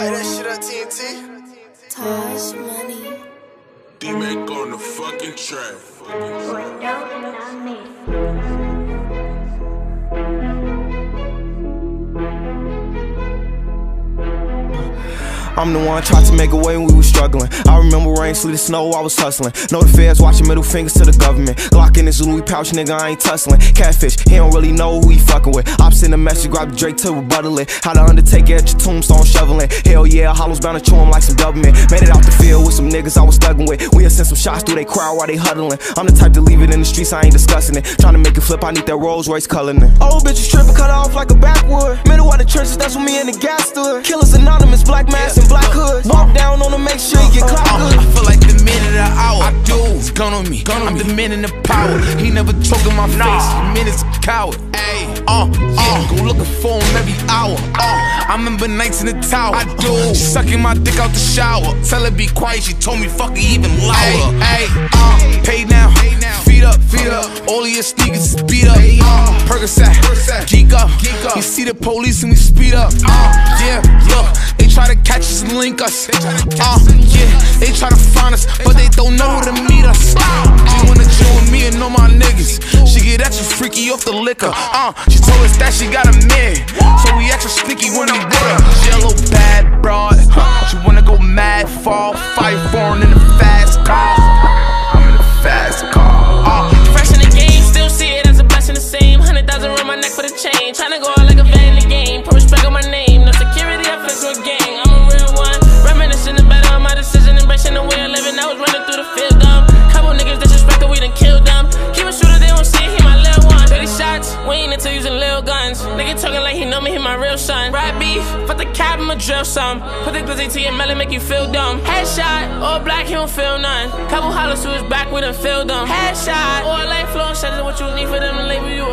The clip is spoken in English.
Hey, that shit up, TNT. Tosh money. D-Mac on the fucking track. Or don't I'm the one tried to make a way when we was struggling. I remember rain, sleet, and snow, I was hustling. Know the feds watching middle fingers to the government. Glock in this Louis pouch, nigga, I ain't tussling. Catfish, he don't really know who he fucking with. I'm sending a message, grab the Drake to rebuttal it. How the Undertaker at your tombstone shoveling. Hell yeah, hollows bound to chew him like some government. Made it out the field with some niggas I was thugging with. We had sent some shots through they crowd while they huddling. I'm the type to leave it in the streets, I ain't discussing it. Trying to make it flip, I need that Rolls Royce coloring. Old bitches tripping, cut off like a backwood. Middle of the trenches, that's when me and the gas stood. Killers anonymous, black mask and black hood. Walk down on them, make sure you get clout Uh, good. I feel like the minute of the hour. I do. It's gone on me. I'm the man in the power. He never choking my face. The minute's a coward. Ayy, uh, uh. Go looking for him every hour. Uh, I remember nights in the tower. I do. She sucking my dick out the shower. Tell her be quiet. She told me fuck it even louder. Ayy, uh, pay now. Feet up, feet up. All of your sneakers is beat up. Uh, Percocet, geek up. You see the police and we speed up. Uh, us us. Uh, yeah, they try to find us, but they don't know where to meet us. She wanna chill with me and know my niggas. She get extra freaky off the liquor. Uh, she told us that she got a man, so we extra sneaky when we with her. Yellow bad broad, she wanna go mad, fall, fight foreign in the fast car. Using little guns. Nigga talking like he know me, he my real son. Ride beef, fuck the cap, I'ma drill some. Put the glizzy to your melon, make you feel dumb. Headshot, all black, he don't feel none. Couple hollers to his back, we done filled them. Headshot, all light flow, shut what you need for them to label you